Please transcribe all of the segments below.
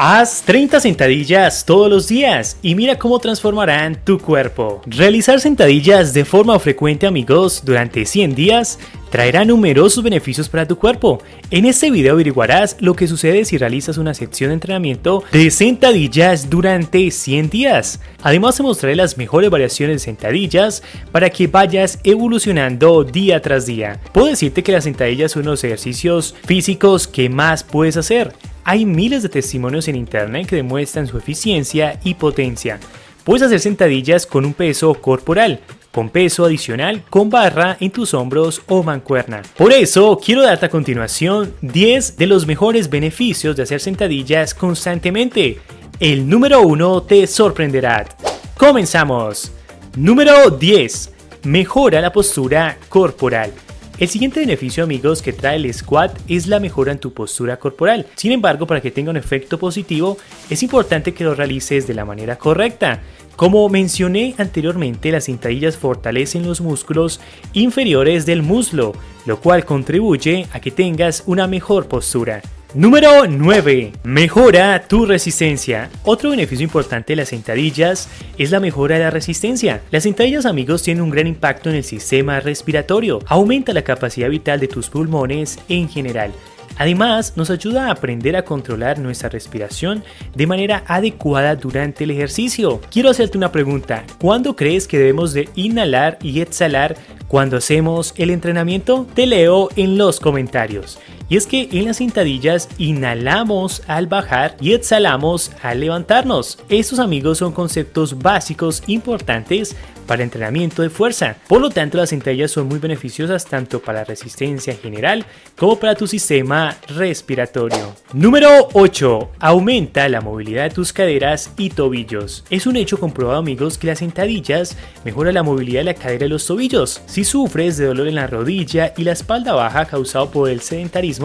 Haz 30 sentadillas todos los días y mira cómo transformarán tu cuerpo. Realizar sentadillas de forma frecuente amigos durante 100 días traerá numerosos beneficios para tu cuerpo. En este video averiguarás lo que sucede si realizas una sección de entrenamiento de sentadillas durante 100 días. Además te mostraré las mejores variaciones de sentadillas para que vayas evolucionando día tras día. Puedo decirte que las sentadillas son los ejercicios físicos que más puedes hacer. Hay miles de testimonios en internet que demuestran su eficiencia y potencia. Puedes hacer sentadillas con un peso corporal, con peso adicional con barra en tus hombros o mancuerna. Por eso quiero darte a continuación 10 de los mejores beneficios de hacer sentadillas constantemente. El número 1 te sorprenderá. Comenzamos. Número 10. Mejora la postura corporal. El siguiente beneficio amigos que trae el squat es la mejora en tu postura corporal. Sin embargo, para que tenga un efecto positivo, es importante que lo realices de la manera correcta. Como mencioné anteriormente, las sentadillas fortalecen los músculos inferiores del muslo, lo cual contribuye a que tengas una mejor postura. Número 9. Mejora tu resistencia. Otro beneficio importante de las sentadillas es la mejora de la resistencia. Las sentadillas amigos tienen un gran impacto en el sistema respiratorio. Aumenta la capacidad vital de tus pulmones en general. Además, nos ayuda a aprender a controlar nuestra respiración de manera adecuada durante el ejercicio. Quiero hacerte una pregunta. ¿Cuándo crees que debemos de inhalar y exhalar cuando hacemos el entrenamiento? Te leo en los comentarios. Y es que en las sentadillas inhalamos al bajar y exhalamos al levantarnos. Estos amigos son conceptos básicos importantes para entrenamiento de fuerza. Por lo tanto, las sentadillas son muy beneficiosas tanto para la resistencia general como para tu sistema respiratorio. Número 8. Aumenta la movilidad de tus caderas y tobillos. Es un hecho comprobado amigos que las sentadillas mejoran la movilidad de la cadera y los tobillos. Si sufres de dolor en la rodilla y la espalda baja causado por el sedentarismo,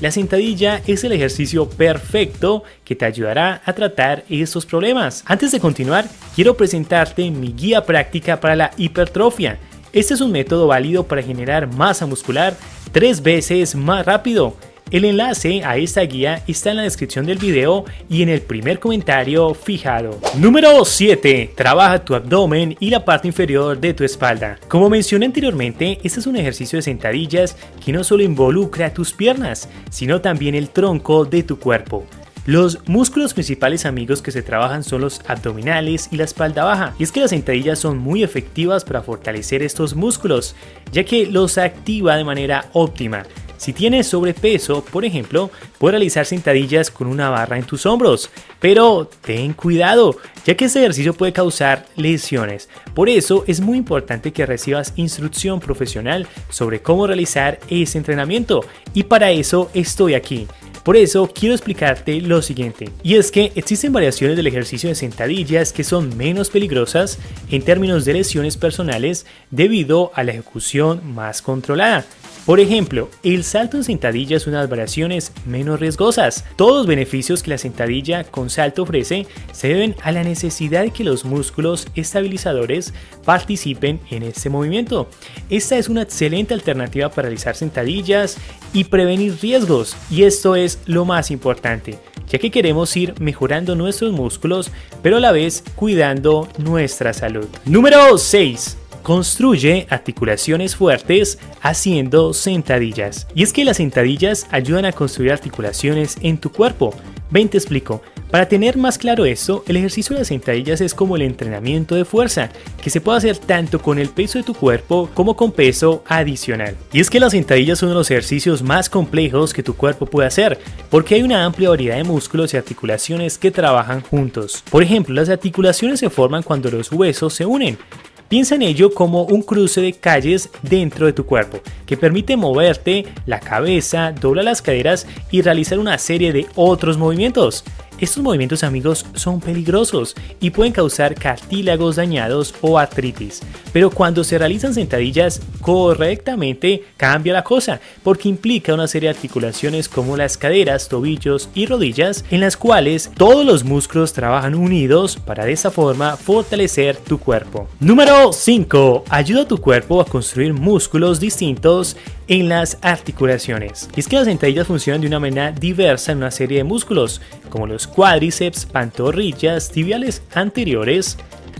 la sentadilla es el ejercicio perfecto que te ayudará a tratar estos problemas. Antes de continuar, quiero presentarte mi guía práctica para la hipertrofia. Este es un método válido para generar masa muscular tres veces más rápido. El enlace a esta guía está en la descripción del video y en el primer comentario fijado. Número 7. Trabaja tu abdomen y la parte inferior de tu espalda. Como mencioné anteriormente, este es un ejercicio de sentadillas que no solo involucra tus piernas, sino también el tronco de tu cuerpo. Los músculos principales amigos que se trabajan son los abdominales y la espalda baja, y es que las sentadillas son muy efectivas para fortalecer estos músculos, ya que los activa de manera óptima. Si tienes sobrepeso, por ejemplo, puedes realizar sentadillas con una barra en tus hombros, pero ten cuidado, ya que este ejercicio puede causar lesiones. Por eso es muy importante que recibas instrucción profesional sobre cómo realizar ese entrenamiento, y para eso estoy aquí. Por eso quiero explicarte lo siguiente, y es que existen variaciones del ejercicio de sentadillas que son menos peligrosas en términos de lesiones personales debido a la ejecución más controlada. Por ejemplo, el salto en sentadilla es una de las variaciones menos riesgosas. Todos los beneficios que la sentadilla con salto ofrece se deben a la necesidad de que los músculos estabilizadores participen en este movimiento. Esta es una excelente alternativa para realizar sentadillas y prevenir riesgos, y esto es lo más importante ya que queremos ir mejorando nuestros músculos, pero a la vez cuidando nuestra salud. Número 6. Construye articulaciones fuertes haciendo sentadillas. Y es que las sentadillas ayudan a construir articulaciones en tu cuerpo. Ven, te explico. Para tener más claro esto, el ejercicio de las sentadillas es como el entrenamiento de fuerza, que se puede hacer tanto con el peso de tu cuerpo como con peso adicional. Y es que las sentadillas son uno de los ejercicios más complejos que tu cuerpo puede hacer, porque hay una amplia variedad de músculos y articulaciones que trabajan juntos. Por ejemplo, las articulaciones se forman cuando los huesos se unen, Piensa en ello como un cruce de calles dentro de tu cuerpo, que permite moverte la cabeza, doblar las caderas y realizar una serie de otros movimientos. Estos movimientos amigos son peligrosos y pueden causar cartílagos dañados o artritis, pero cuando se realizan sentadillas correctamente cambia la cosa, porque implica una serie de articulaciones como las caderas, tobillos y rodillas, en las cuales todos los músculos trabajan unidos para de esa forma fortalecer tu cuerpo. Número 5. Ayuda a tu cuerpo a construir músculos distintos en las articulaciones. Y es que las sentadillas funcionan de una manera diversa en una serie de músculos, como los cuádriceps, pantorrillas, tibiales anteriores,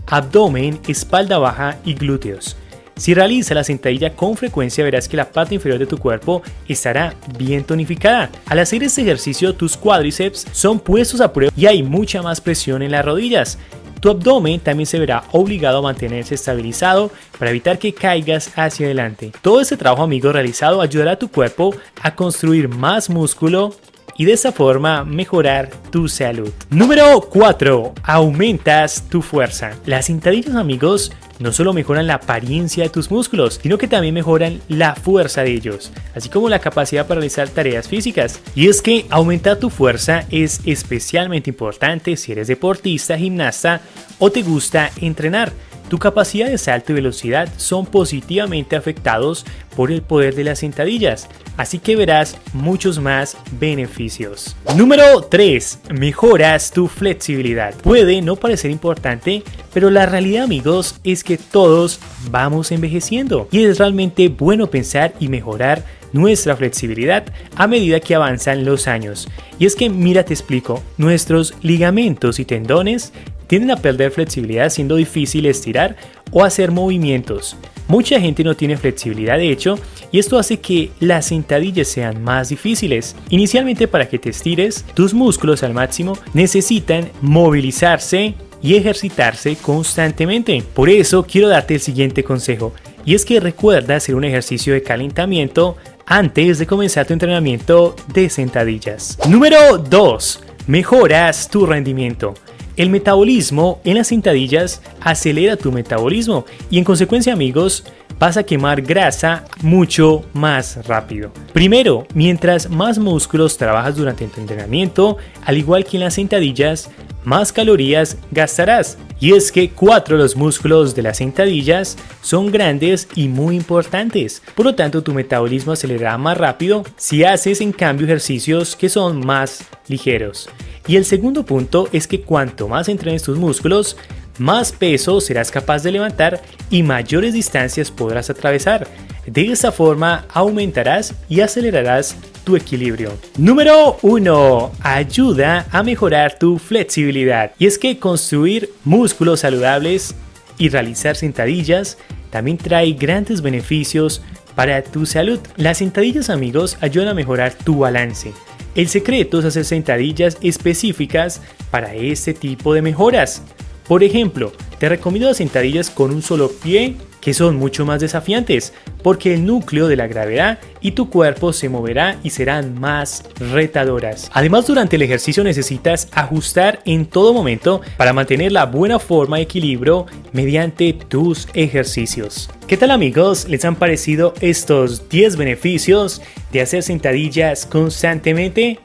abdomen, espalda baja y glúteos. Si realizas la sentadilla con frecuencia verás que la parte inferior de tu cuerpo estará bien tonificada. Al hacer este ejercicio tus cuádriceps son puestos a prueba y hay mucha más presión en las rodillas. Tu abdomen también se verá obligado a mantenerse estabilizado para evitar que caigas hacia adelante. Todo este trabajo amigo realizado ayudará a tu cuerpo a construir más músculo y de esa forma mejorar tu salud. Número 4. Aumentas tu fuerza. Las sentadillas amigos no solo mejoran la apariencia de tus músculos, sino que también mejoran la fuerza de ellos, así como la capacidad para realizar tareas físicas. Y es que aumentar tu fuerza es especialmente importante si eres deportista, gimnasta o te gusta entrenar tu capacidad de salto y velocidad son positivamente afectados por el poder de las sentadillas, así que verás muchos más beneficios. Número 3. Mejoras tu flexibilidad. Puede no parecer importante, pero la realidad amigos es que todos vamos envejeciendo y es realmente bueno pensar y mejorar nuestra flexibilidad a medida que avanzan los años. Y es que mira te explico, nuestros ligamentos y tendones tienden a perder flexibilidad siendo difícil estirar o hacer movimientos. Mucha gente no tiene flexibilidad de hecho y esto hace que las sentadillas sean más difíciles. Inicialmente para que te estires, tus músculos al máximo necesitan movilizarse y ejercitarse constantemente. Por eso quiero darte el siguiente consejo y es que recuerda hacer un ejercicio de calentamiento antes de comenzar tu entrenamiento de sentadillas. Número 2. Mejoras tu rendimiento. El metabolismo en las sentadillas acelera tu metabolismo y en consecuencia amigos vas a quemar grasa mucho más rápido. Primero, mientras más músculos trabajas durante tu entrenamiento, al igual que en las sentadillas, más calorías gastarás. Y es que cuatro de los músculos de las sentadillas son grandes y muy importantes. Por lo tanto, tu metabolismo acelerará más rápido si haces en cambio ejercicios que son más ligeros. Y el segundo punto es que cuanto más entrenes tus músculos, más peso serás capaz de levantar y mayores distancias podrás atravesar. De esta forma aumentarás y acelerarás tu equilibrio. Número 1. Ayuda a mejorar tu flexibilidad. Y es que construir músculos saludables y realizar sentadillas también trae grandes beneficios para tu salud. Las sentadillas amigos ayudan a mejorar tu balance el secreto es hacer sentadillas específicas para este tipo de mejoras. Por ejemplo, te recomiendo las sentadillas con un solo pie que son mucho más desafiantes porque el núcleo de la gravedad y tu cuerpo se moverá y serán más retadoras. Además durante el ejercicio necesitas ajustar en todo momento para mantener la buena forma y equilibrio mediante tus ejercicios. ¿Qué tal amigos? ¿Les han parecido estos 10 beneficios de hacer sentadillas constantemente?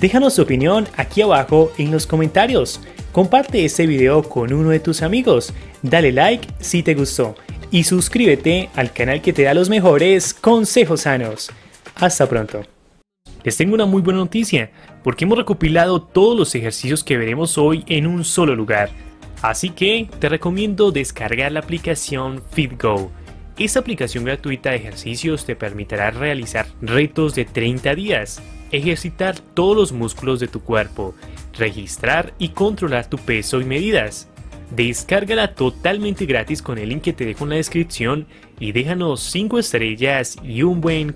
Déjanos tu opinión aquí abajo en los comentarios. Comparte este video con uno de tus amigos. Dale like si te gustó y suscríbete al canal que te da los mejores consejos sanos. Hasta pronto. Les tengo una muy buena noticia, porque hemos recopilado todos los ejercicios que veremos hoy en un solo lugar. Así que te recomiendo descargar la aplicación FitGo. Esta aplicación gratuita de ejercicios te permitirá realizar retos de 30 días, ejercitar todos los músculos de tu cuerpo, registrar y controlar tu peso y medidas Descárgala totalmente gratis con el link que te dejo en la descripción y déjanos 5 estrellas y un buen